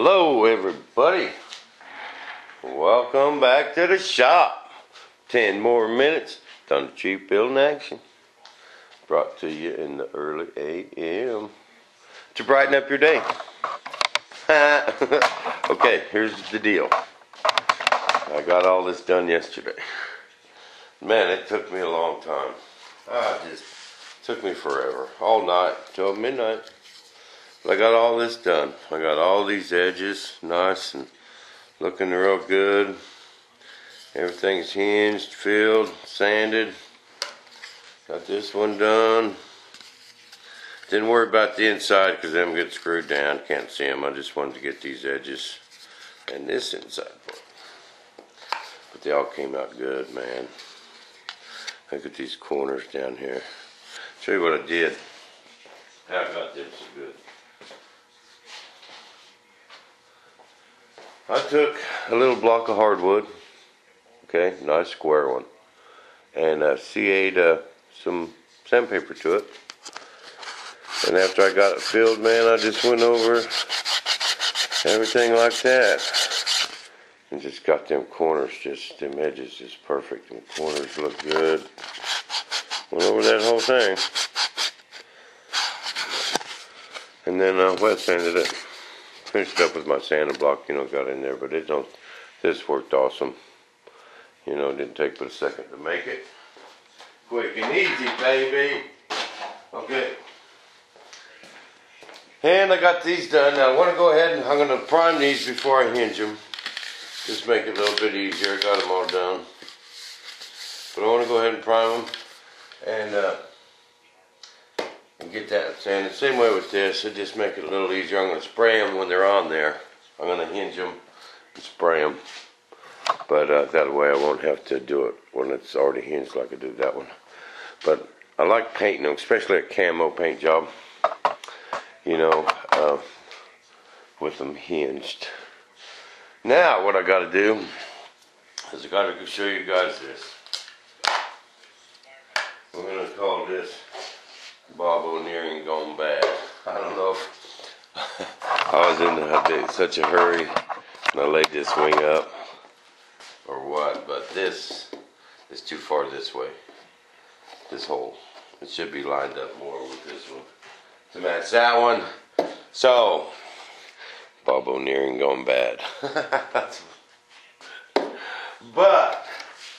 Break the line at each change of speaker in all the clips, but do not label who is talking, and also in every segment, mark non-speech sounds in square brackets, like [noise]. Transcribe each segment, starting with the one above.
Hello, everybody. Welcome back to the shop. Ten more minutes. Done the cheap building action. Brought to you in the early a.m. to brighten up your day. [laughs] okay, here's the deal. I got all this done yesterday. Man, it took me a long time. Ah, just took me forever. All night till midnight. I got all this done. I got all these edges nice and looking real good. Everything's hinged, filled, sanded. Got this one done. Didn't worry about the inside because them get screwed down. Can't see them. I just wanted to get these edges and this inside part. But they all came out good, man. Look at these corners down here. Show you what I did. How I got them so good. I took a little block of hardwood, okay, nice square one, and uh, CA'd uh, some sandpaper to it. And after I got it filled, man, I just went over everything like that. And just got them corners, just them edges just perfect. Them corners look good. Went over that whole thing. And then I uh, wet sanded it finished up with my sanding block, you know, got in there, but it don't, this worked awesome. You know, didn't take but a second to make it. Quick and easy, baby. Okay. And I got these done. Now I want to go ahead and I'm going to prime these before I hinge them. Just make it a little bit easier. I got them all done. But I want to go ahead and prime them. And, uh, and get that sand. The Same way with this, it just make it a little easier. I'm to spray them when they're on there. I'm going to hinge them and spray them. But uh, that way I won't have to do it when it's already hinged like I do that one. But I like painting them, especially a camo paint job. You know, uh, with them hinged. Now what I got to do is I got to show you guys this. We're to call this Bob O'Neary gone bad. I don't know if [laughs] I was in such a hurry and I laid this wing up or what, but this is too far this way. This hole. It should be lined up more with this one to match that one. So, Bob O'Neary gone bad. [laughs] but,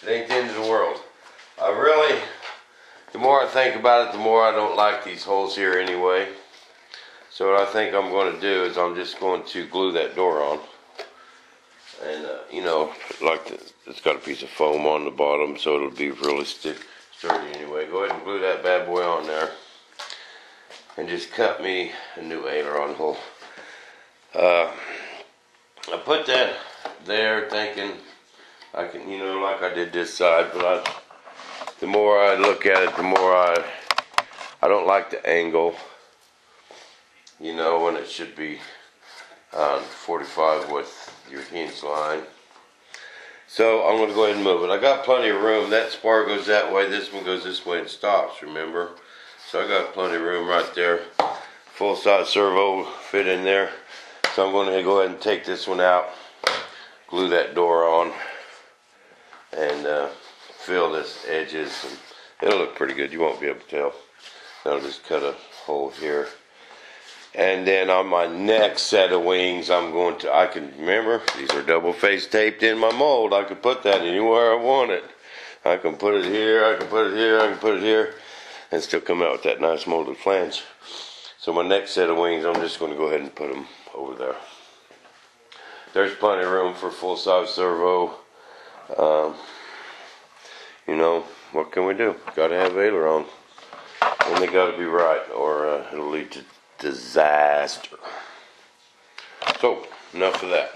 it ain't the end of the world. I really the more Think about it, the more I don't like these holes here anyway. So what I think I'm going to do is I'm just going to glue that door on. And, uh, you know, like the, it's got a piece of foam on the bottom, so it'll be really stiff, sturdy anyway. Go ahead and glue that bad boy on there. And just cut me a new aileron hole. Uh, I put that there thinking I can, you know, like I did this side, but I the more I look at it, the more I I don't like the angle. You know, when it should be on 45 with your hinge line. So I'm going to go ahead and move it. I got plenty of room. That spar goes that way. This one goes this way and stops, remember? So I got plenty of room right there. Full size servo fit in there. So I'm going to go ahead and take this one out. Glue that door on. And uh, fill this edges and it'll look pretty good. You won't be able to tell. I'll just cut a hole here. And then on my next set of wings, I'm going to, I can, remember, these are double face taped in my mold. I can put that anywhere I want it. I can put it here, I can put it here, I can put it here, and still come out with that nice molded flange. So my next set of wings, I'm just going to go ahead and put them over there. There's plenty of room for full size servo. Um, you know, what can we do? Gotta have aileron. And they gotta be right, or uh, it'll lead to disaster. So, enough of that.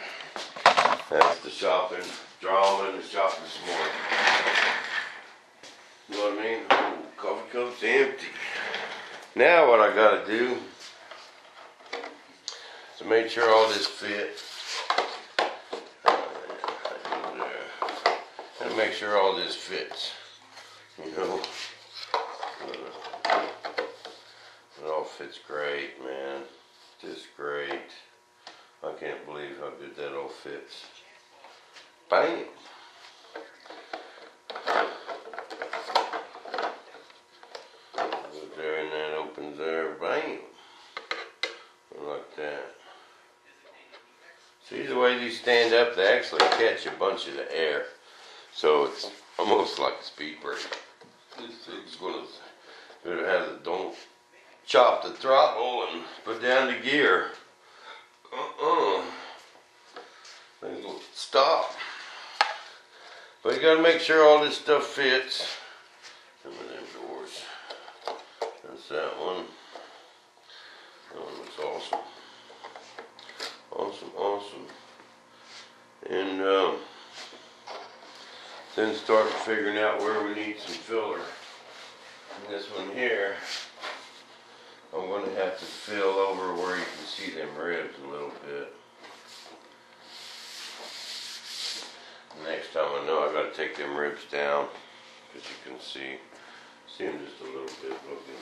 That's the shopping, drama in the shop this morning. You know what I mean? Coffee cup's empty. Now what I gotta do to make sure all this fits. Make sure all this fits. You know, it all fits great, man. Just great. I can't believe how good that all fits. Bam! There and then opens there, bam! Like that. See the way these stand up, they actually catch a bunch of the air. So it's almost like a speed brake. This thing's gonna, gonna have don't chop the throttle and put down the gear. Uh-uh. Things will stop. But you gotta make sure all this stuff fits. Some of them doors. That's that one. That one looks awesome. Awesome, awesome. And um, then start figuring out where we need some filler. And this one here, I'm gonna have to fill over where you can see them ribs a little bit. Next time I know I gotta take them ribs down, cause you can see, see them just a little bit looking.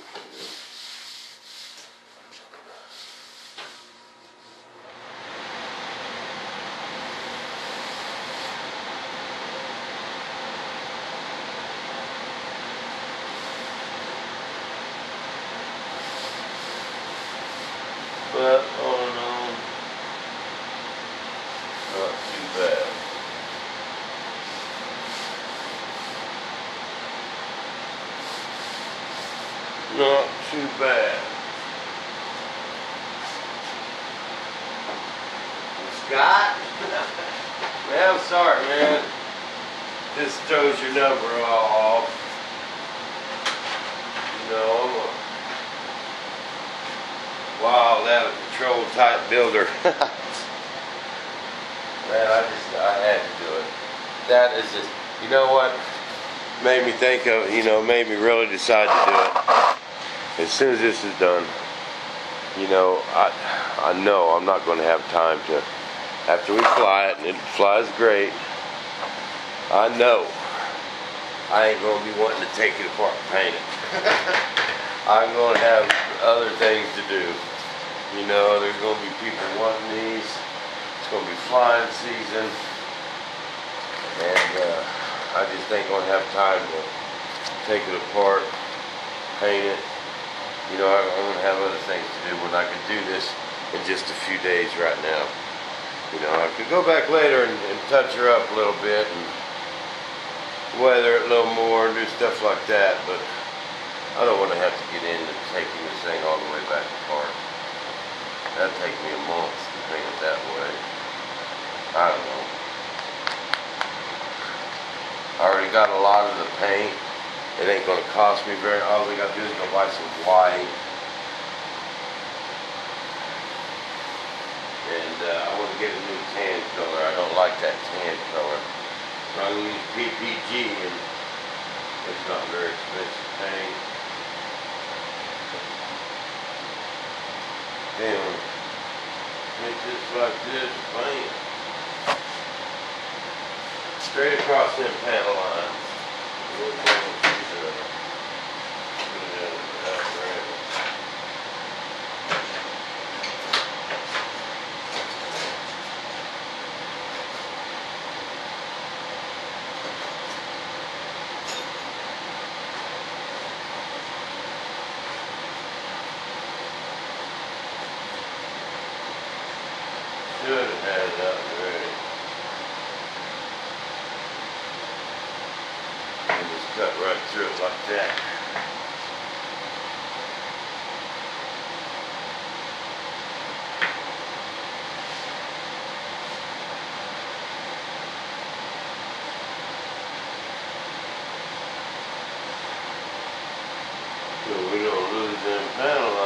But all in all, not too bad. Not too bad. Scott? [laughs] man, I'm sorry, man. This throws your number off. You know, I'm a that was a control type builder. [laughs] Man, I just, I had to do it. That is just, you know what? Made me think of, you know, made me really decide to do it. As soon as this is done, you know, I, I know I'm not going to have time to, after we fly it, and it flies great, I know I ain't going to be wanting to take it apart and paint it. [laughs] I'm going to have other things to do. You know, there's going to be people wanting these. It's going to be flying season. And uh, I just ain't going to have time to take it apart, paint it. You know, I'm going to have other things to do when I can do this in just a few days right now. You know, I could go back later and, and touch her up a little bit and weather it a little more and do stuff like that, but I don't want to have to get into taking this thing all the way back apart. That'd take me a month to paint it that way. I don't know. I already got a lot of the paint. It ain't gonna cost me very, all we gotta do is go buy some white. And, uh, I wanna get a new tan color. I don't like that tan color. So I'm gonna use PPG and it's not very expensive paint. Then, make this like this, bam. Straight across them panel lines. We'll go through the- through the, uh, right. Should have had it up and ready. And just cut right through it like that. So we don't lose them panel